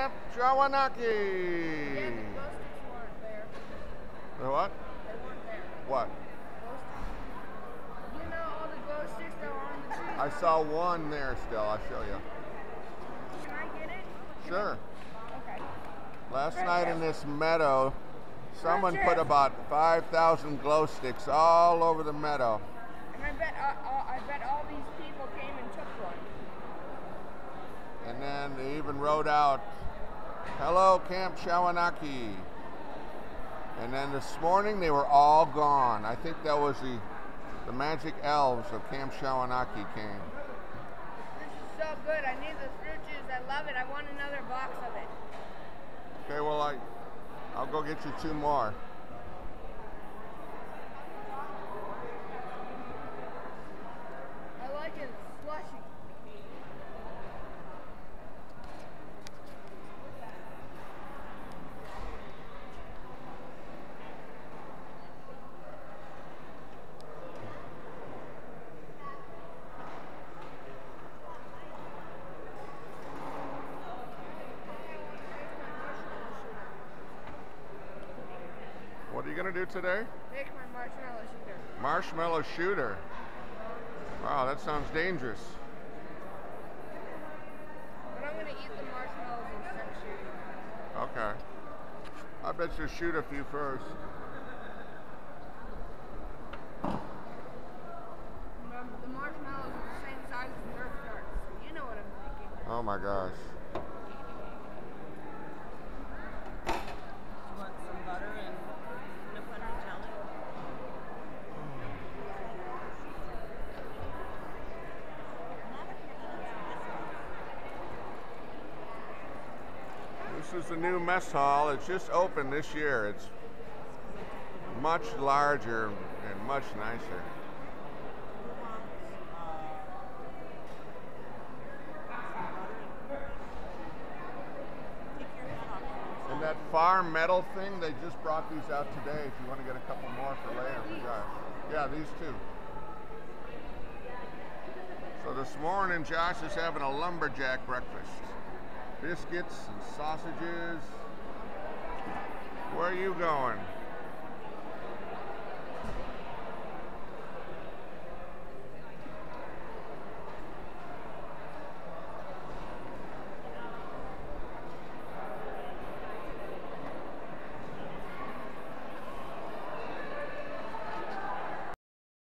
Camp Shawanaki. Yeah, the glow sticks weren't there. The what? They there. What? You know all the glow sticks that were on the tree? I saw one there still. I'll show you. Can I get it? Sure. Okay. Last Right night there. in this meadow, someone put about 5,000 glow sticks all over the meadow. And I bet uh, uh, I bet all these people came and took one. And then they even wrote out, Hello, Camp Shawanaki. And then this morning they were all gone. I think that was the, the magic elves of Camp Shawanaki came. This is so good. I need this fruit juice. I love it. I want another box of it. Okay, well, I, I'll go get you two more. I like it slushy. What are you going to do today? Make my marshmallow shooter. Marshmallow shooter. Wow, that sounds dangerous. But I'm gonna eat the marshmallows instead of shooting. Okay. I bet you shoot a few first. Remember, the marshmallows are the same size as Nerf darts. So you know what I'm thinking. Oh my gosh. You want some butter and peanut butter and jelly? This is the new mess hall. It's just opened this year. It's much larger and much nicer. And that farm metal thing, they just brought these out today if you want to get a couple more for later. Yeah, these two. So this morning, Josh is having a lumberjack breakfast. Biscuits and sausages. Where are you going?